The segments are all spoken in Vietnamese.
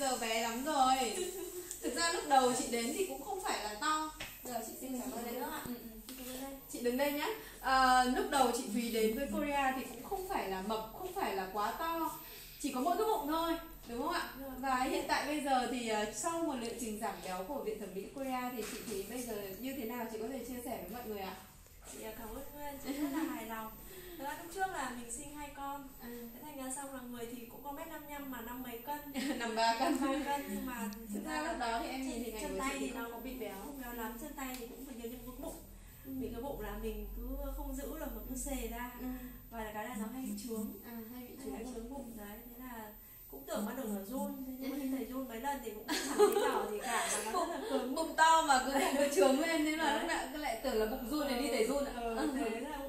giờ bé lắm rồi. Thực ra lúc đầu chị đến thì cũng không phải là to. Giờ chị xin cảm ơn đấy nữa ạ. Ừ, ừ. chị đứng đây. Nhé à, lúc đầu chị Thùy đến với Korea thì cũng không phải là mập không phải là quá to. Chỉ có mỗi cái bụng thôi đúng không ạ? Và hiện tại bây giờ thì uh, sau một liệu trình giảm béo của viện thẩm mỹ Korea thì chị thấy bây giờ như thế nào? Chị có thể chia sẻ với mọi người ạ. Chị cảm ơn chị rất là hài lòng Thực ra lúc trước là mình sinh hai con. À. Thế thành ra xong là người thì cũng có mét 55 mà năm mấy cân. Năm ba cân. Năm cân nhưng mà thực ra lúc đó thì em nhìn thì chân tay thì nó có bị béo. không béo lắm chân tay thì cũng phải nhiều những cái bụng. Ừ. bị cái bụng là mình cứ không giữ được mà cứ xề ra. Ừ. và cái này nó hay bị trướng. À, hay bị trướng, hay trướng. bụng đấy. Thế là cũng tưởng ban đầu là run. Nhưng mà khi thầy run mấy lần thì cũng chẳng thấy đỏ gì cả mà nó rất là cứng. Bụng to mà cứ bụng cứ trướng lên thế là lúc nào cứ lại tưởng là bụng run này đi thầy run ạ. Ừ, thế là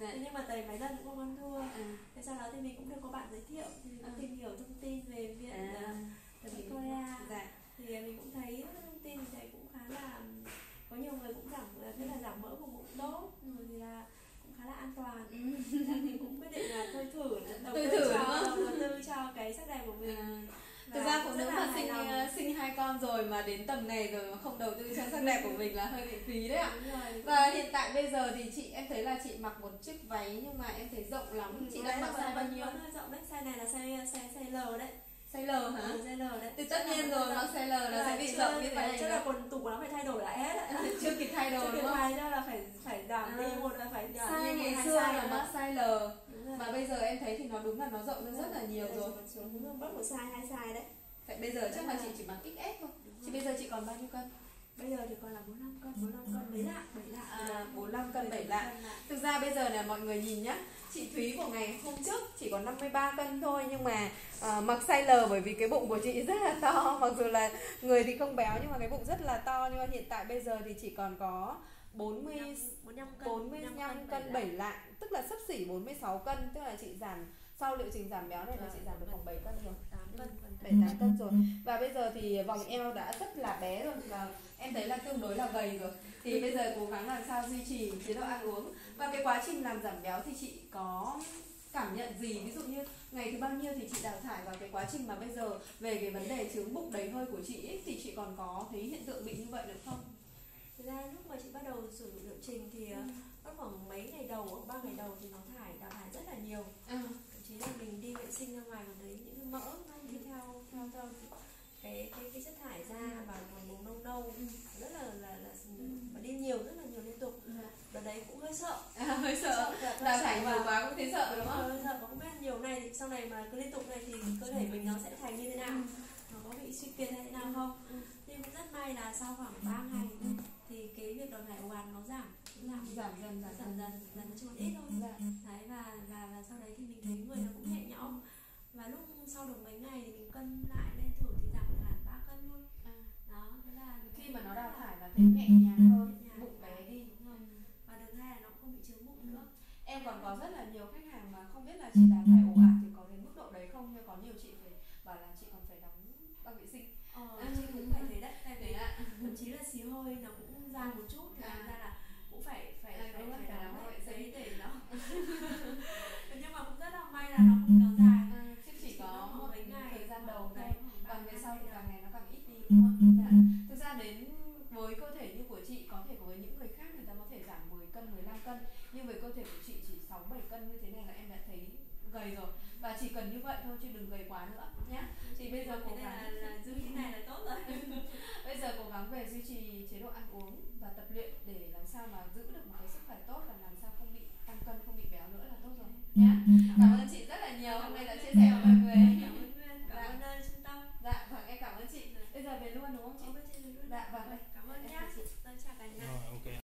chịu Thế nhưng mà thầy mấy lần cũng không ăn thua à. thế sau đó thì mình cũng được có bạn giới thiệu thì mình à. tìm hiểu thông tin về viện à. uh, Victoria dạ. thì mình cũng thấy thông tin thì thầy cũng khá là có nhiều người cũng giảm rất là giảm mỡ của bụng tốt rồi thì là cũng khá là an toàn ừ. nên mình cũng quyết định là thôi thử đầu tư cho đầu tư cho cái sắc đẹp của mình à thực ra phụ mà sinh hai con rồi mà đến tầm này rồi mà không đầu tư cho sắc đẹp của mình là hơi bị phí đấy ạ và hiện tại bây giờ thì chị em thấy là chị mặc một chiếc váy nhưng mà em thấy rộng lắm ừ, chị đang mặc size bao nhiêu rộng đấy size này là size size size L đấy size L hả? Ừ, size L đấy. Thì tất nhiên rồi, nó size L là sẽ bị rộng như vậy. Chắc là quần tủ nó phải thay đổi lại hết Chưa kịp thay đổi đúng không? Chưa kịp là phải phải giảm đi à. một là phải giảm size ngày xưa là mặc size L. Mà bây giờ em thấy thì nó đúng là nó rộng hơn rất là nhiều rồi. Rồi, bắt một size hai size đấy. Vậy bây giờ chắc là chị chỉ mặc XS thôi. Chị bây giờ chị còn bao nhiêu cân? Bây giờ thì còn là 45 cân, 45 cân mấy lạng, 7 lạng. À, 45 cân 7 lạng. Thực ra bây giờ là mọi người nhìn nhá, chị Thúy của ngày hôm trước chỉ có 53 cân thôi nhưng mà uh, mặc size L bởi vì cái bụng của chị rất là to mặc dù là người thì không béo nhưng mà cái bụng rất là to nhưng mà hiện tại bây giờ thì chỉ còn có 40 45 cân, 45 cân, cân 7 lạng tức là sấp xỉ 46 cân tức là chị giảm sau liệu trình giảm béo này là chị giảm được khoảng 7 cân rồi 8 cân 7 8 cân rồi. Và bây giờ thì vòng eo đã rất là bé rồi và em thấy là tương đối là gầy rồi. Thì bây giờ cố gắng làm sao duy trì chế độ ăn uống. Và cái quá trình làm giảm béo thì chị có cảm nhận gì? Ví dụ như ngày thứ bao nhiêu thì chị đào thải vào cái quá trình mà bây giờ về cái vấn đề trướng bụng đầy hơi của chị ấy, thì chị còn có thấy hiện tượng bị như vậy được không? Thực ra lúc mà chị bắt đầu sử dụng liệu trình thì ừ. Ờ, khoảng mấy ngày đầu, ba ngày đầu thì nó thải đào thải rất là nhiều. Ừ chí là mình đi vệ sinh ra ngoài và thấy những cái mỡ nó đi theo theo theo cái cái cái chất thải ra và còn màu nâu nâu. Rất là là là và đi nhiều rất là nhiều liên tục. Và đấy cũng hơi sợ. À, hơi sợ. Đào thải nhiều quá cũng thấy sợ đúng không? Hơi sợ và không biết nhiều này thì sau này mà cứ liên tục này thì cơ thể mình nó sẽ thành như thế nào? Nó có bị suy kiệt hay thế nào không? Nhưng cũng rất may là sau khoảng 3 ngày thì cái việc đào thải ồ ạt nó giảm giảm giảm dần giảm dần dần. dần chứ còn ít thôi. Dạ. đấy và và và sau đấy thì mình thấy người nó cũng sau được mấy ngày thì mình cân lại lên thử thì giảm được hẳn ba cân luôn à. đó thế là khi mà nó đào thải là thấy nhẹ nhàng hơn bụng bé đi và đường hai là nó không bị chướng bụng nữa. Em còn có rất là nhiều khách hàng mà không biết là chị đào thải ồ ạt thì có đến mức độ đấy không? Nhưng có nhiều chị phải bảo là chị còn phải đóng băng vệ sinh? Ờ, chị cũng phải thấy đấy tại vì thậm chí là xì hơi nó cũng ra một chút thì à. ra là cũng à, phải, với cơ thể như của chị có thể với những người khác người ta có thể giảm 10 cân 15 cân nhưng với cơ thể của chị chỉ 6 7 cân như thế này là em đã thấy gầy rồi. Và chỉ cần như vậy thôi chứ đừng gầy quá nữa nhé thì bây giờ cố gắng là, là giữ cái này là tốt rồi. Bây giờ cố gắng về duy trì chế độ ăn uống và tập luyện để làm sao mà giữ được một